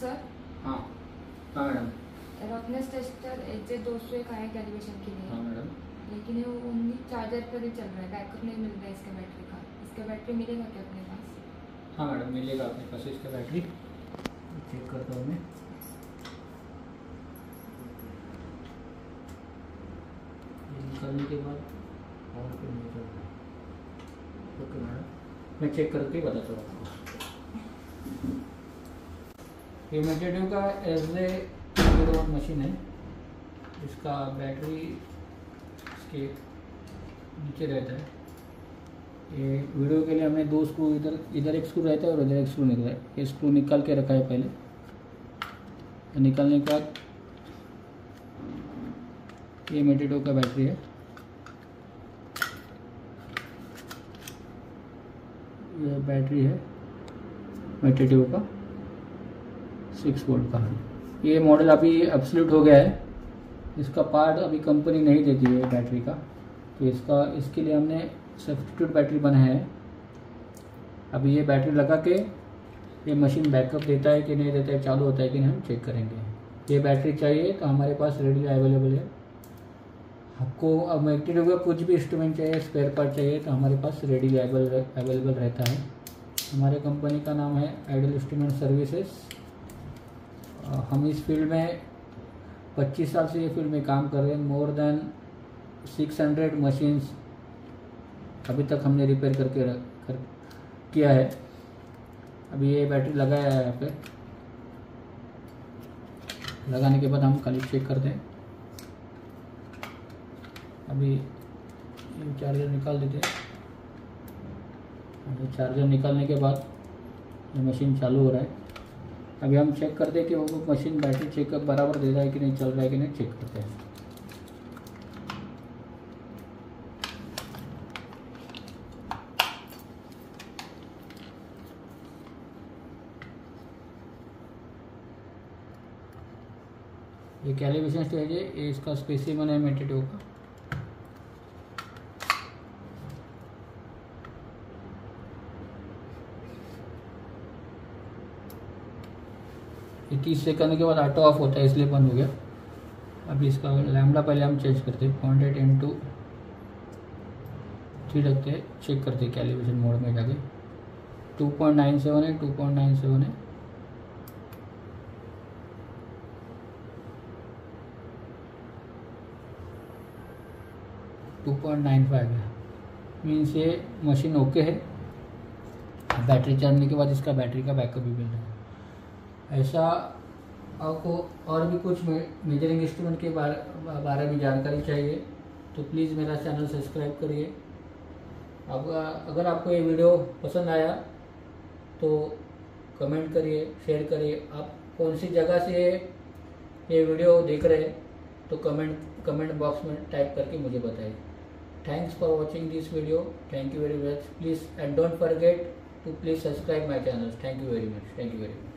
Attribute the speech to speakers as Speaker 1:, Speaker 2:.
Speaker 1: Sir?
Speaker 2: हाँ। हाँ madam.
Speaker 1: Roughness tester H J दो सौ एक आया कैलिब्रेशन के लिए।
Speaker 2: हाँ मैडम।
Speaker 1: लेकिन वो ओनली चार्जर पर ही चल रहा है। बैकअप नहीं मिल रहा है इसका बैटरी का। इसका बैटरी मिलेगा क्या अपने पास?
Speaker 2: हाँ मैडम मिलेगा अपने पास इसका बैटरी चेक करता हूँ मैं। निकालने के बाद और फिर ओके मैडम। मैं चेक करके बताता हूँ आपको। मेटेडियो का एस ए मशीन है। इसका बैटरी इसके नीचे रहता है। ये वीडियो के लिए हमने दो स्क्रू इधर इधर एक स्क्रू रहता है और इधर एक स्क्रू निकला है। ये स्क्रू निकाल के रखा है पहले। निकालने के बाद ये मेटेडो का बैटरी है। ये बैटरी है मेटेडो का। सिक्स वोल्ट का। ये मॉडल अभी एब्सोल्यूट हो गया है। इसका पार्ट अभी कंपनी नहीं देती है बैटरी का। तो इसका, इसके लिए हमने सब्सटीट्यूट बैटरी बनाया है। अभी ये बैटरी लगा के ये मशीन बैकअप देता है कि नहीं देता है, चालू होता है कि नहीं, हम चेक करेंगे। ये बैटरी चाहिए तो हमारे पास रेडी अवेलेबल है। आपको अब मैक्टिव का कुछ भी इंस्ट्रूमेंट चाहिए स्पेयर पार्ट चाहिए तो हमारे पास रेडी अवेलेबल रहता है। हमारे कंपनी का नाम है आइडल इंस्ट्रूमेंट सर्विसेज़ हम इस फ़ील्ड में 25 साल से ये फ़ील्ड में काम कर रहे हैं। मोर देन 600 मशीन्स अभी तक हमने रिपेयर करके रख, कर किया है। अभी ये बैटरी लगाया है यहाँ पे। लगाने के बाद हम खाली चेक करते हैं अभी चार्जर निकाल देते हैं। चार्जर निकालने के बाद ये मशीन चालू हो रहा है। अभी हम चेक करते हैं कि वो मशीन बैटरी चेकअप बराबर दे रहा है कि नहीं, चल रहा है कि नहीं चेक करते हैं। ये कैलिब्रेशन स्टेज है, ये इसका स्पेसिमन है मेटेटिव का। ये तीस सेकंड के बाद ऑटो ऑफ़ होता है, इसलिए बंद हो गया। अभी इसका लैमडा पहले हम चेंज करते हैं। पॉइंट एट टू थ्री रखते हैं चेक करते हैं कैलिब्रेशन मोड में जाके। टू पॉइंट नाइन सेवन है टू पॉइंट नाइन सेवन है। टू पॉइंट नाइन फाइव है। मीन्स ये मशीन ओके है। बैटरी चलने के बाद इसका बैटरी का बैकअप भी मिल रहा है। ऐसा आपको और भी कुछ मेजरिंग इंस्ट्रूमेंट के बारे बारे में जानकारी चाहिए तो प्लीज़ मेरा चैनल सब्सक्राइब करिए। अब, अगर आपको ये वीडियो पसंद आया तो कमेंट करिए शेयर करिए। आप कौन सी जगह से ये वीडियो देख रहे हैं तो कमेंट कमेंट बॉक्स में टाइप करके मुझे बताइए। Thanks for watching this video thank you very much please and don't forget to please subscribe my channel thank you very much thank you very much.